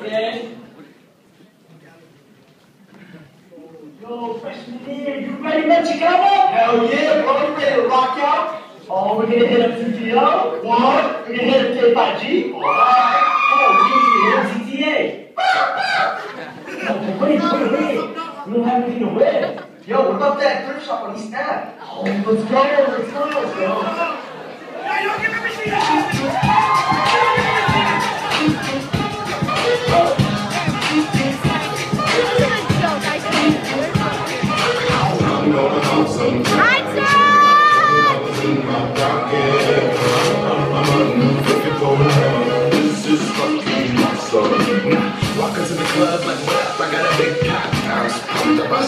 Okay? Yo, freshman year, you ready, man, Chicano? Hell yeah, bro. You ready to rock out? Oh, we're gonna hit up CTO. What? We're gonna hit up K5G. Alright. Oh, we need to hit CTA. wait, wait, wait. We don't have anything to wear. Yo, what about that thrift shop on East Ave? Oh, let's go, let's go, let's go.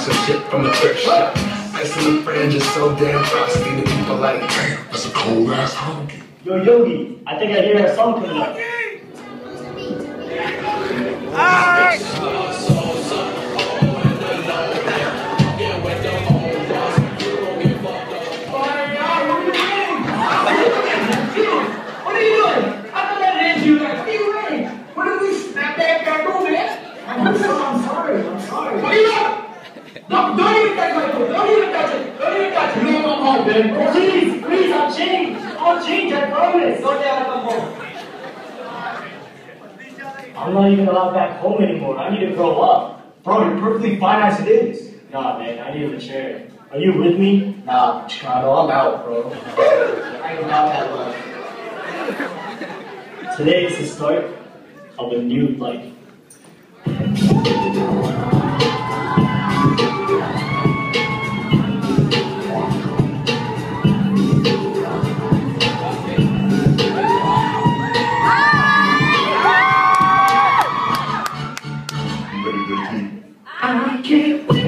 Some shit from the thrift shop. Ice in the fringe is so damn frosty. The people like, damn, that's a cold ass honky. Yo, Yogi, I think I hear a song coming up. What are it. You don't come home, man. Please, please, I'll change. I'll change, I promise. Don't ever come home. I'm not even allowed back home anymore. I need to grow up. Bro, you're perfectly fine as it is. Nah, man, I need a chair. Are you with me? Nah, Chicano, I'm out, bro. I ain't about that life. Today is the start of a new life. Can't wait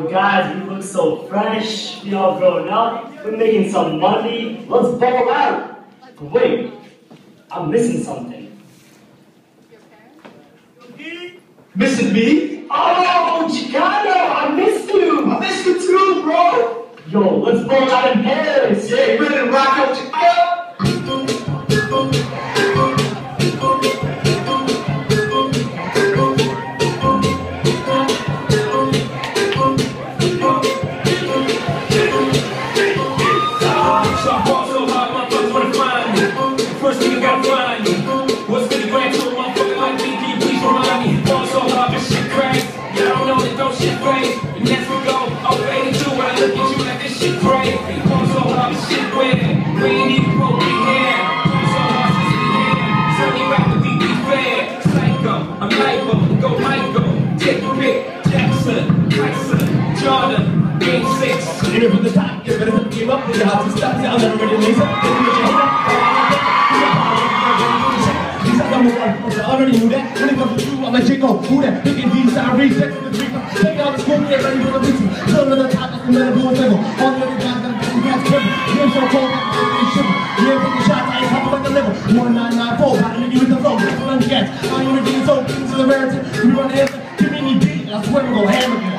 Yo, guys, we look so fresh. We all grown up. We're making some money. Let's ball out. Wait, I'm missing something. Missing me? Oh, Chicago, I missed you. I missed you too, bro. Yo, let's ball out in Paris. Yeah, I'm libo, go Michael. Take a Jackson, Tyson, Jordan, Game 6. Here from the top, get ready to give up. Your house is stuck, I'll never really lace up. Get your head up. These are number one, I already knew that. When it comes to you, I'm a Jacob. Who that? Picking these, I reset the three. Take out the smoke, get ready for the beat. Turn to the top, I'm gonna do a level. All the other guys got a gas tremble. Game so cold, I'm gonna shiver. Yeah, taking shots, I ain't talking about the level. 1994, batting you with the flow. That's what I'm getting. Marathon. We run the answer, give me any beat, I swear we're gonna hammer you.